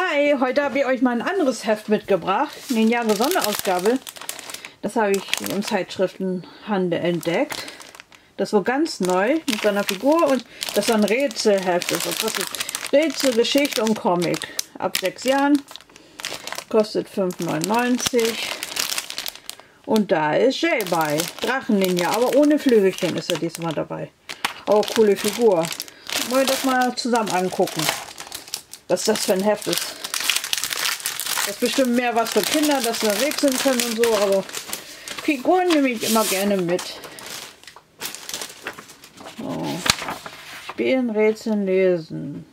Hi, heute habe ich euch mal ein anderes Heft mitgebracht, den Jahre Sonderausgabe. Das habe ich im Zeitschriftenhandel entdeckt. Das war ganz neu mit seiner Figur und das ist ein Rätselheft. Das ist Rätsel, Geschichte und Comic. Ab sechs Jahren. Kostet 5,99. Und da ist Jay bei. Drachenlinie, aber ohne Flügelchen ist er diesmal dabei. Oh, coole Figur. Wollen wir das mal zusammen angucken was das für ein Heft ist. Das ist bestimmt mehr was für Kinder, dass wir wechseln können und so, aber Figuren nehme ich immer gerne mit. So. Spielen, Rätseln, lesen.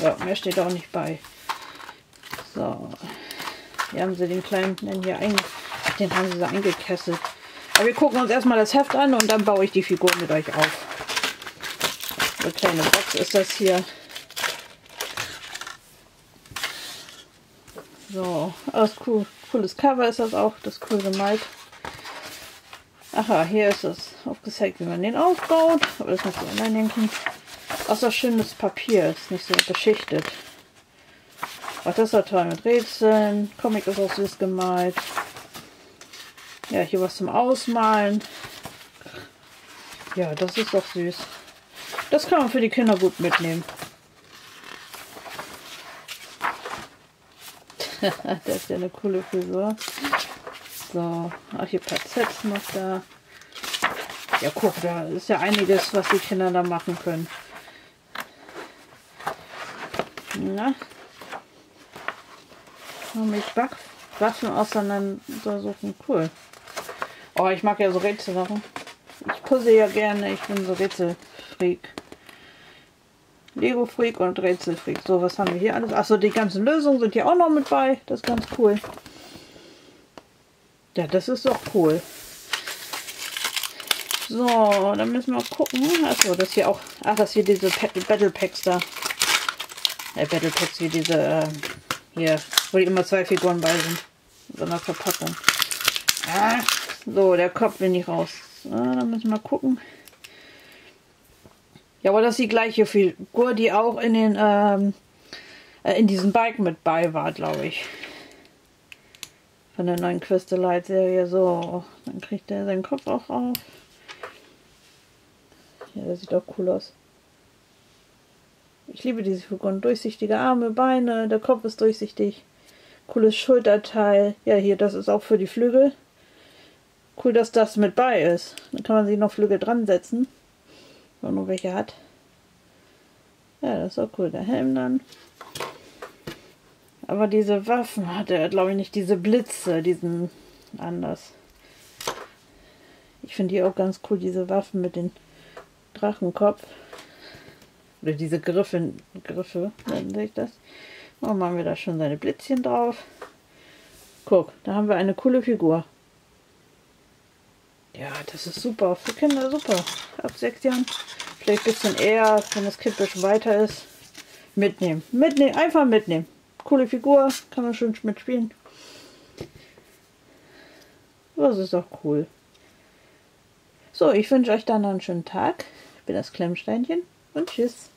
Ja, mehr steht auch nicht bei. So. Hier haben sie den kleinen hier ein, den haben sie so eingekesselt. Aber wir gucken uns erstmal das Heft an und dann baue ich die Figur mit euch auf. Eine kleine Box ist das hier. So, alles cool. Cooles Cover ist das auch, das cool gemalt. Aha, hier ist es aufgezeigt, wie man den aufbaut. Aber das muss ich online denken. Auch so schönes Papier, ist nicht so beschichtet. Ach, das ja toll mit Rätseln. Comic ist auch süß gemalt. Ja, hier was zum Ausmalen. Ja, das ist doch süß. Das kann man für die Kinder gut mitnehmen. das ist ja eine coole Frisur. So, ach hier Sets noch da. Ja, guck, da ist ja einiges, was die Kinder da machen können. Na? Mit Back Waffen auseinandersuchen. Cool. Oh, ich mag ja so Rätselsachen. Ich puzzle ja gerne. Ich bin so Rätselfreak. Lego Freak und Rätsel Freak. So, was haben wir hier alles? Achso, die ganzen Lösungen sind hier auch noch mit bei. Das ist ganz cool. Ja, das ist doch cool. So, dann müssen wir gucken. Achso, das hier auch. Ach, das hier diese Battle Packs da. Äh, Battle Packs wie diese. Äh, hier, wo die immer zwei Figuren bei sind. So einer Verpackung. Ah, so, der Kopf will nicht raus. So, dann müssen wir gucken. Ja, aber das ist die gleiche Figur, die auch in den ähm, äh, in diesem Bike mit bei war, glaube ich. Von der neuen Crystalite Serie. So, dann kriegt er seinen Kopf auch auf. Ja, das sieht auch cool aus. Ich liebe diese Figuren. Durchsichtige Arme, Beine, der Kopf ist durchsichtig. Cooles Schulterteil. Ja, hier, das ist auch für die Flügel. Cool, dass das mit bei ist. Dann kann man sich noch Flügel dran setzen. Wenn man welche hat. Ja, das ist auch cool. Der Helm dann. Aber diese Waffen hat er, glaube ich, nicht. Diese Blitze, diesen anders. Ich finde die auch ganz cool, diese Waffen mit dem Drachenkopf. Oder diese Griffe, Griffe nennen sich das. Und oh, machen wir da schon seine Blitzchen drauf. Guck, da haben wir eine coole Figur. Ja, das ist super. Für Kinder super. Ab sechs Jahren. Vielleicht ein bisschen eher, wenn das Kind ein bisschen weiter ist. Mitnehmen. Mitnehmen. Einfach mitnehmen. Coole Figur. Kann man schön mitspielen. Das ist doch cool. So, ich wünsche euch dann noch einen schönen Tag. Ich bin das Klemmsteinchen und tschüss.